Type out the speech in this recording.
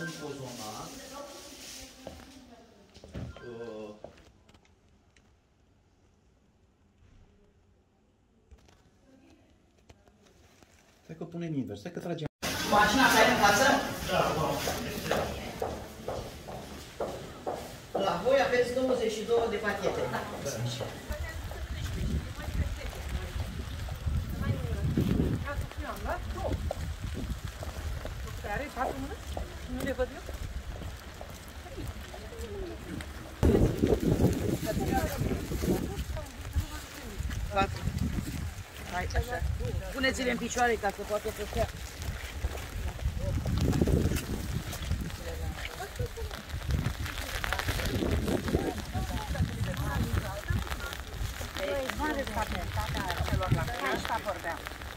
cozonac. Uh, Stai că punem invers, stai că tragem. Mașina care în față? Da, La voi aveți 22 de pachete. Are patru mână? Nu le văd eu? Patru. Hai, așa. Puneți-le în picioare ca să poată să stea. Mare spate, tata are.